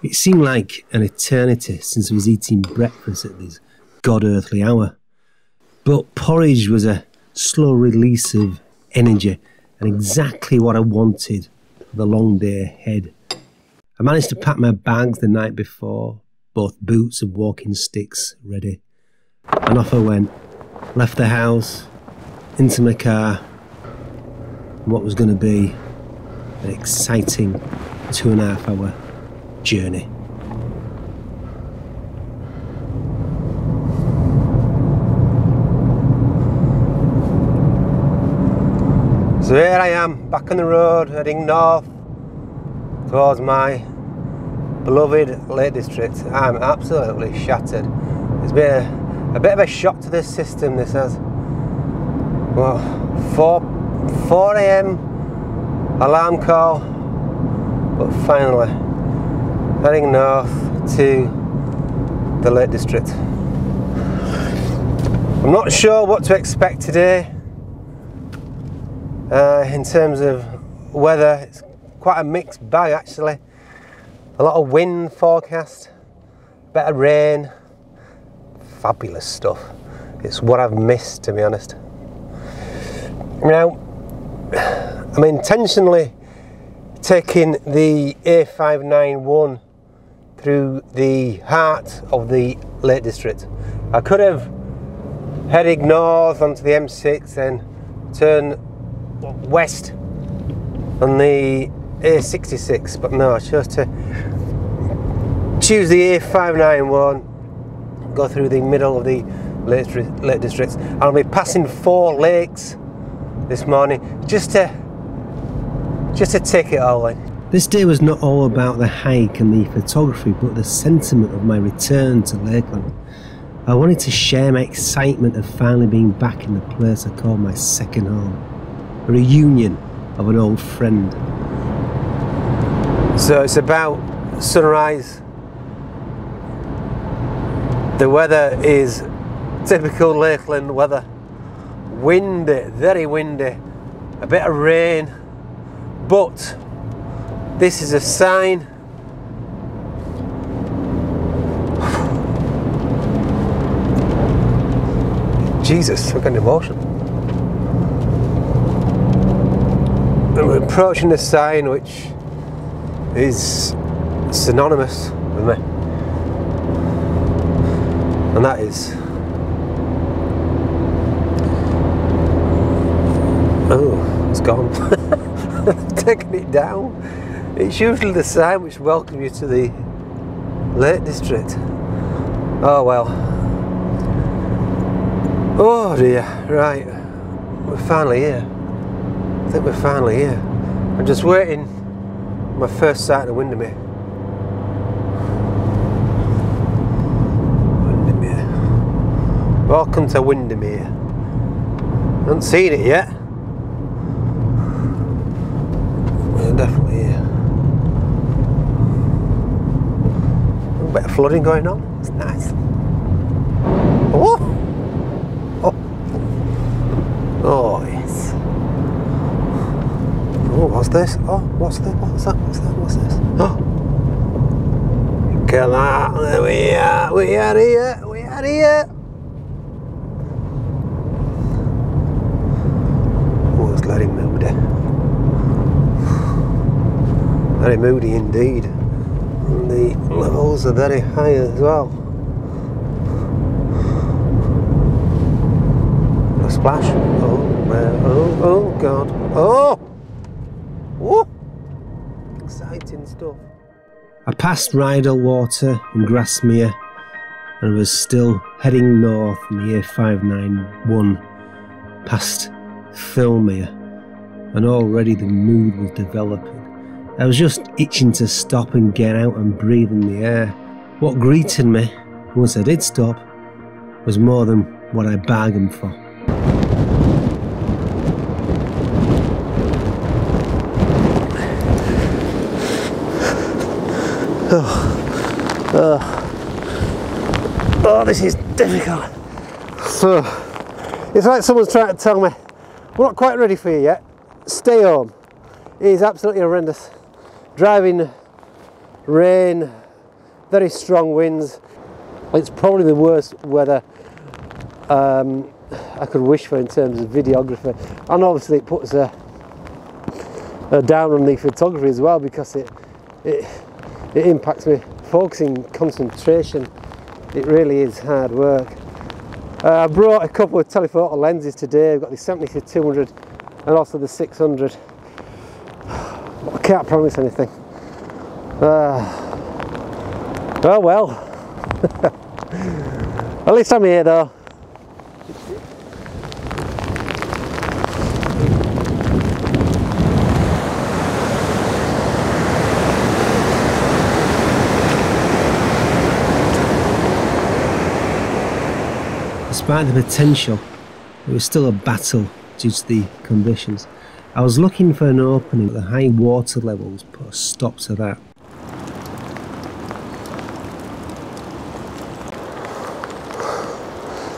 It seemed like an eternity since I was eating breakfast at this god earthly hour. But porridge was a slow release of energy and exactly what I wanted for the long day ahead. I managed to pack my bags the night before, both boots and walking sticks ready. And off I went, left the house, into my car, what was going to be an exciting two and a half hour journey. So here I am, back on the road, heading north towards my beloved Lake District. I'm absolutely shattered. It's been a, a bit of a shock to this system, this has. Well, 4, 4 a.m. alarm call, but finally heading north to the Lake District. I'm not sure what to expect today uh, in terms of weather. It's quite a mixed bag actually. A lot of wind forecast, of rain, fabulous stuff. It's what I've missed to be honest. Now, I'm intentionally taking the A591 through the heart of the Lake District. I could have headed north onto the M6 and turn west on the A66, but no, I chose to choose the A591, go through the middle of the Lake, Lake Districts. I'll be passing four lakes this morning just to just to take it all in. This day was not all about the hike and the photography, but the sentiment of my return to Lakeland. I wanted to share my excitement of finally being back in the place I call my second home, a reunion of an old friend. So it's about sunrise. The weather is typical Lakeland weather. Windy, very windy, a bit of rain, but this is a sign Jesus, I'm getting emotional. we're approaching a sign which is synonymous with me. And that is Oh, it's gone. Taking it down. It's usually the sign which welcomes you to the Lake District. Oh well. Oh dear, right. We're finally here. I think we're finally here. I'm just waiting my first sight of Windermere. Windermere. Welcome to Windermere. Haven't seen it yet. Definitely here. A bit of flooding going on. It's nice. Oh! Oh! Oh, yes. Oh, what's this? Oh, what's this? What's that? What's that? What's this? Oh! Come on, we are, we are here, we are here. Oh, it's moody. Very moody indeed. And the levels are very high as well. A splash. Oh, oh, oh, God. Oh! Woo! Exciting stuff. I passed Rydal Water and Grasmere and was still heading north in the A591 past Thirlmere and already the mood was developing. I was just itching to stop and get out and breathe in the air. What greeted me, once I did stop, was more than what I bargained for. Oh, oh, oh, this is difficult. So, it's like someone's trying to tell me, we're not quite ready for you yet. Stay home. It is absolutely horrendous. Driving, rain, very strong winds. It's probably the worst weather um, I could wish for in terms of videography, and obviously it puts a, a down on the photography as well because it it it impacts me focusing concentration. It really is hard work. Uh, I brought a couple of telephoto lenses today. I've got the 70 to 200 and also the 600. Can't promise anything. Uh, oh well. At least I'm here though. Despite the potential, it was still a battle due to the conditions. I was looking for an opening, but the high water levels put a stop to that.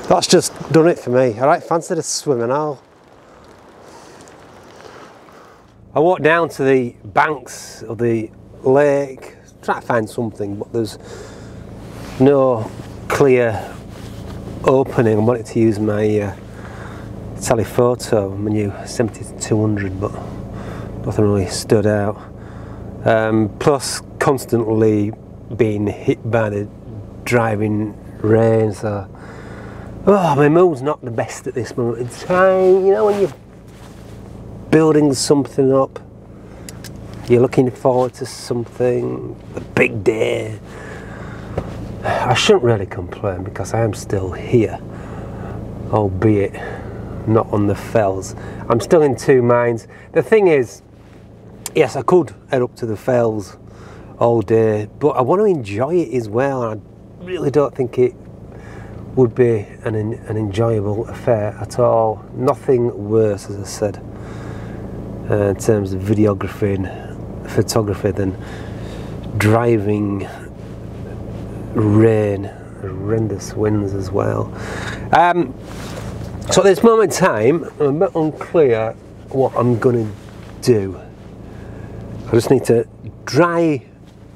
That's just done it for me. Alright, fancy the swimming all. I walked down to the banks of the lake, trying to find something, but there's no clear opening. I wanted to use my uh, telephoto, my new 70 to 200, but nothing really stood out. Um, plus, constantly being hit by the driving rain, so oh, my mood's not the best at this moment in time. You know, when you're building something up, you're looking forward to something, a big day. I shouldn't really complain because I am still here, albeit not on the fells. I'm still in two minds. The thing is, yes, I could head up to the fells all day, but I want to enjoy it as well. I really don't think it would be an, an enjoyable affair at all. Nothing worse, as I said, uh, in terms of videography and photography than driving rain, horrendous winds as well. Um, so at this moment in time, I'm a bit unclear what I'm going to do. I just need to dry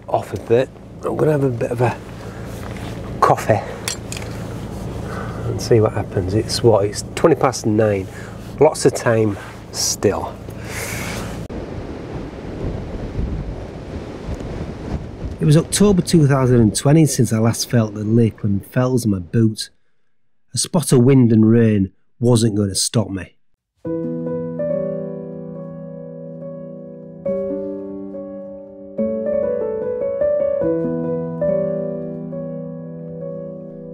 off a bit. I'm going to have a bit of a coffee and see what happens. It's what? It's 20 past nine. Lots of time still. It was October 2020 since I last felt the Lakeland Fells on my boots. A spot of wind and rain wasn't going to stop me.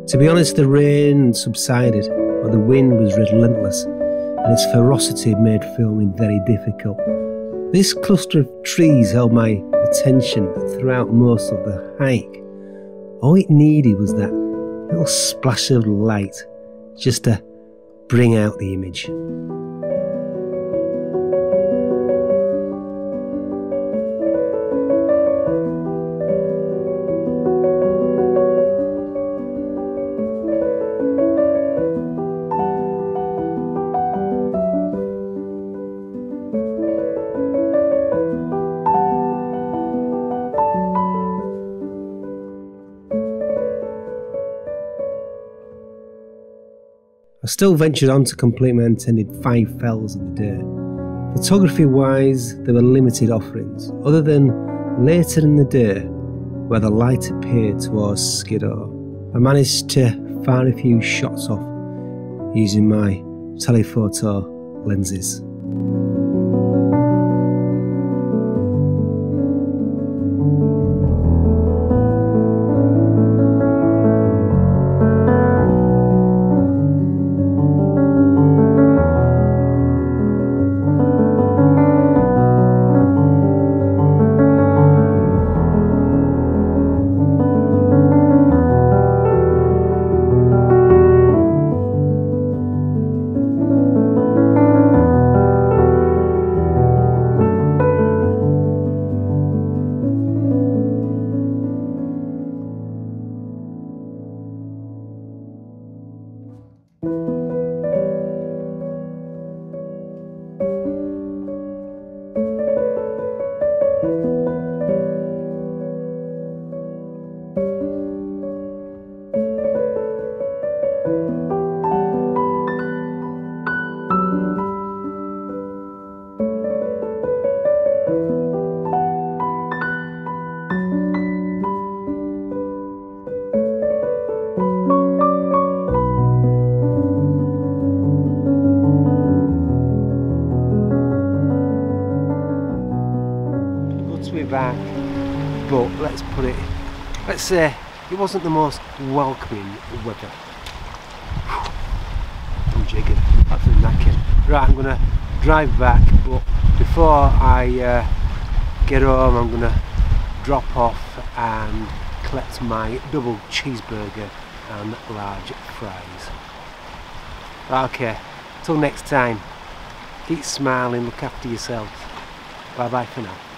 To be honest, the rain subsided, but the wind was relentless, and its ferocity made filming very difficult. This cluster of trees held my attention throughout most of the hike. All it needed was that little splash of light just to bring out the image. I still ventured on to complete my intended five fells of the day. Photography wise, there were limited offerings, other than later in the day where the light appeared towards Skiddaw. I managed to fire a few shots off using my telephoto lenses. To be back, but let's put it, let's say it wasn't the most welcoming weather. I'm jigging, the knacking. Right, I'm gonna drive back, but before I uh, get home, I'm gonna drop off and collect my double cheeseburger and large fries. Okay, till next time, keep smiling, look after yourselves. Bye bye for now.